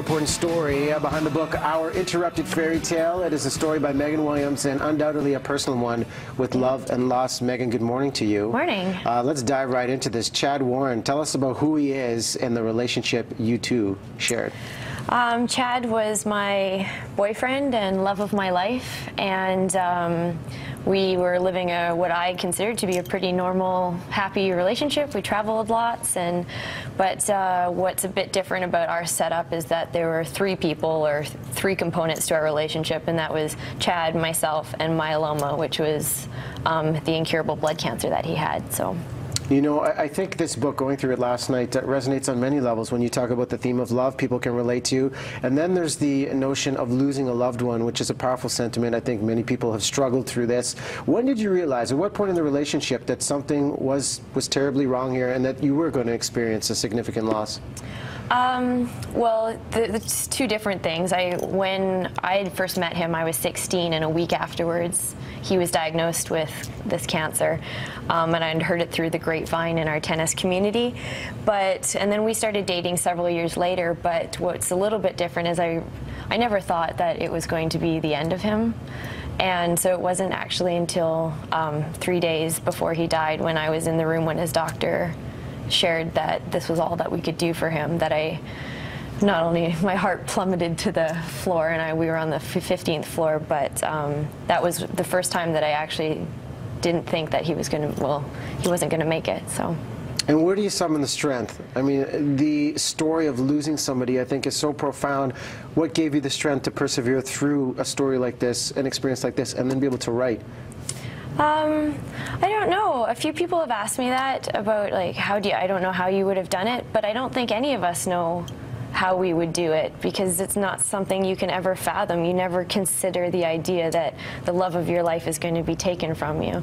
all-important story uh, behind the book Our Interrupted Fairy Tale. It is a story by Megan Williams and undoubtedly a personal one with love and loss. Megan, good morning to you. Morning. Uh, let's dive right into this. Chad Warren, tell us about who he is and the relationship you two shared. Um, Chad was my boyfriend and love of my life, and um, we were living a what I considered to be a pretty normal, happy relationship. We traveled lots, and but uh, what's a bit different about our setup is that there were three people or th three components to our relationship, and that was Chad, myself, and myeloma, which was um, the incurable blood cancer that he had. So. You know, I, I, think this book, going through it last night, uh, resonates on many levels. When you talk about the theme of love, people can relate to. And then there's the notion of losing a loved one, which is a powerful sentiment. I think many people have struggled through this. When did you realize, at what point in the relationship, that something was, was terribly wrong here and that you were going to experience a significant loss? Um, well, it's two different things. I when I first met him, I was 16, and a week afterwards, he was diagnosed with this cancer, um, and I'd heard it through the grapevine in our tennis community. But and then we started dating several years later. But what's a little bit different is I, I never thought that it was going to be the end of him. And so it wasn't actually until um, three days before he died when I was in the room when his doctor shared that this was all that we could do for him, that I not only my heart plummeted to the floor and I, we were on the 15th floor, but um, that was the first time that I actually didn't think that he was going to, well, he wasn't going to make it. So. And where do you summon the strength? I mean, the story of losing somebody, I think, is so profound. What gave you the strength to persevere through a story like this, an experience like this, and then be able to write? Um, I don't know. A few people have asked me that about like how do you, I don't know how you would have done it, but I don't think any of us know how we would do it because it's not something you can ever fathom. You never consider the idea that the love of your life is going to be taken from you.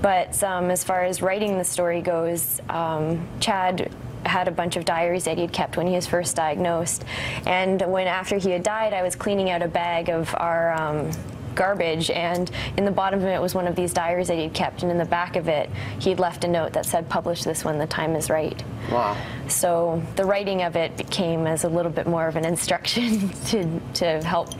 But um, as far as writing the story goes, um, Chad had a bunch of diaries that he had kept when he was first diagnosed. And when after he had died, I was cleaning out a bag of our um, garbage and in the bottom of it was one of these diaries that he'd kept and in the back of it he'd left a note that said publish this when the time is right. Wow. So the writing of it became as a little bit more of an instruction to, to help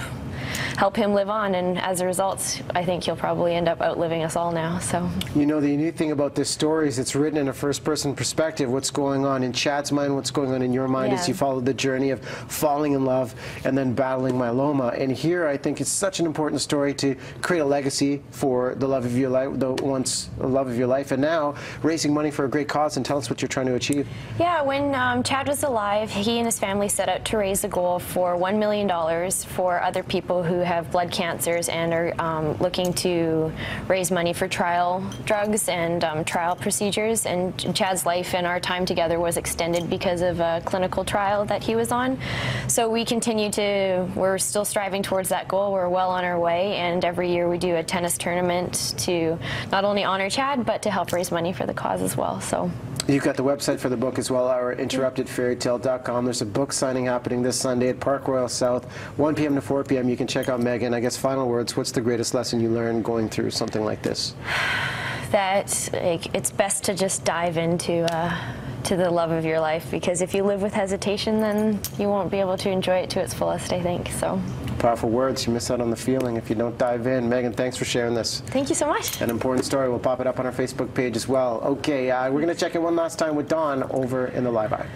help him live on. And as a result, I think he'll probably end up outliving us all now. So. You know, the unique thing about this story is it's written in a first-person perspective. What's going on in Chad's mind, what's going on in your mind yeah. as you follow the journey of falling in love and then battling myeloma. And here, I think it's such an important story to create a legacy for the love of your life, the once love of your life, and now raising money for a great cause. And tell us what you're trying to achieve. Yeah, when um, Chad was alive, he and his family set out to raise a goal for $1 million for other people who have blood cancers and are um, looking to raise money for trial drugs and um, trial procedures. And Chad's life and our time together was extended because of a clinical trial that he was on. So we continue to, we're still striving towards that goal. We're well on our way. And every year we do a tennis tournament to not only honor Chad, but to help raise money for the cause as well. So. You've got the website for the book as well, our interruptedfairytale.com. There's a book signing happening this Sunday at Park Royal South, 1 p.m. to 4 p.m. You can check out Megan. I guess final words, what's the greatest lesson you learned going through something like this? That like, it's best to just dive into uh, to the love of your life because if you live with hesitation, then you won't be able to enjoy it to its fullest, I think. So. Powerful words. You miss out on the feeling if you don't dive in. Megan, thanks for sharing this. Thank you so much. An important story. We'll pop it up on our Facebook page as well. Okay, uh, we're going to check in one last time with Dawn over in the Live Eye.